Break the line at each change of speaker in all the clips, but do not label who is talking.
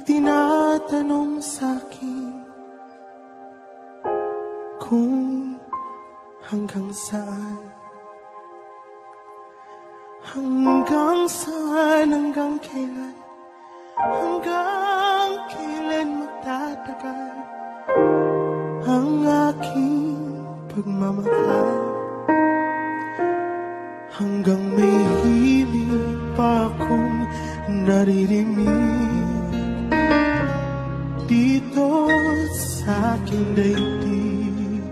tinatanong sa'kin kung hanggang saan. Hanggang saan hanggang kailan? Hanggang kailan magtatagal ang aking pagmamahal? Hanggang may himig pa akong naririnig dito sa aking daigdig.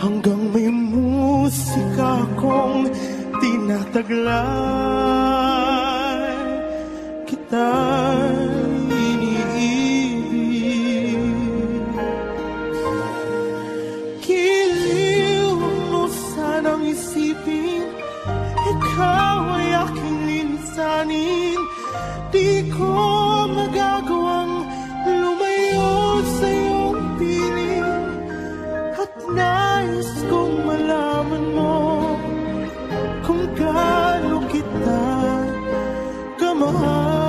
Hanggang may musika akong tinataglan kita iniibig. Giliw mo sanang isipin Ikaw ay aking linisanin Di ko nais kong malaman mo Kung gaano kita kamahal.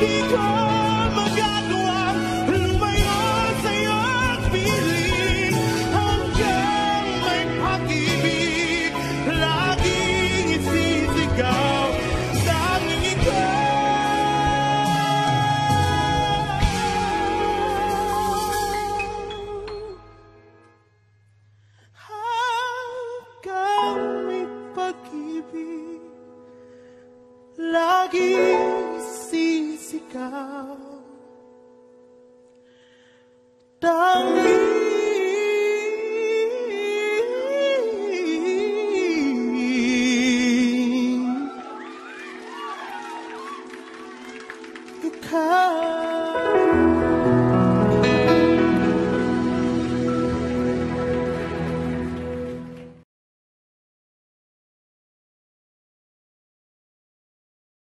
Giliw nagsisisigaw Dangin Ikaw